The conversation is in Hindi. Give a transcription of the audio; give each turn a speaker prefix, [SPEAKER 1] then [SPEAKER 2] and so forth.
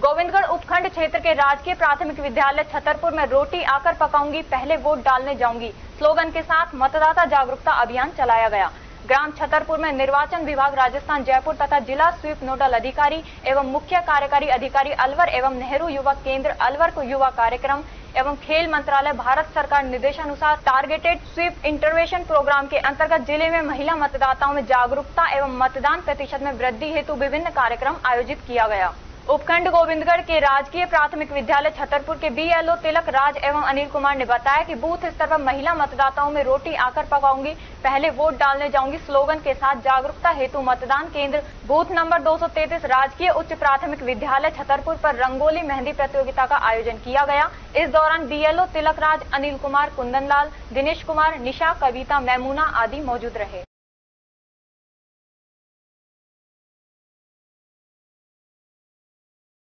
[SPEAKER 1] गोविंदगढ़ उपखंड क्षेत्र के राजकीय प्राथमिक विद्यालय छतरपुर में रोटी आकर पकाऊँगी, पहले वोट डालने जाऊँगी। स्लोगन के साथ मतदाता जागरूकता अभियान चलाया गया। ग्राम छतरपुर में निर्वाचन विभाग राजस्थान, जयपुर तथा जिला स्वीप नोडल अधिकारी एवं मुख्य कार्यकारी अधिकारी अलवर एवं नेहरू युवा केंद्र अलवर को युवा कार्यक्रम एवं खेल मंत्रालय भारत सरकार निर्देशानुसार टारगेटेड स्वीप इंटरवेंशन प्रोग्राम के अंतर्गत ज़िले में महिला मतदाताओं में जागरूकता एवं मतदान प्रतिशत में वृद्धि हेतु विभिन्न कार्यक्रम आयोजित किया गया। उपखंड गोविंदगढ़ के राजकीय प्राथमिक विद्यालय छतरपुर के बीएलओ तिलक राज एवं अनिल कुमार ने बताया कि बूथ स्तर पर महिला मतदाताओं में रोटी आकर पकाऊँगी। पहले वोट डालने जाऊँगी। स्लोगन के साथ जागरूकता हेतु मतदान केंद्र। बूथ नंबर 233 राजकीय उच्च प्राथमिक विद्यालय छतरपुर पर रंगोली मेहंदी प्रतियोगिता का आयोजन किया गया। इस दौरान बीएलओ तिलक राज, अनिल कुमार कुंदन दिनेश कुमार, निशा, कविता, मैमूना आदि मौजूद रहे।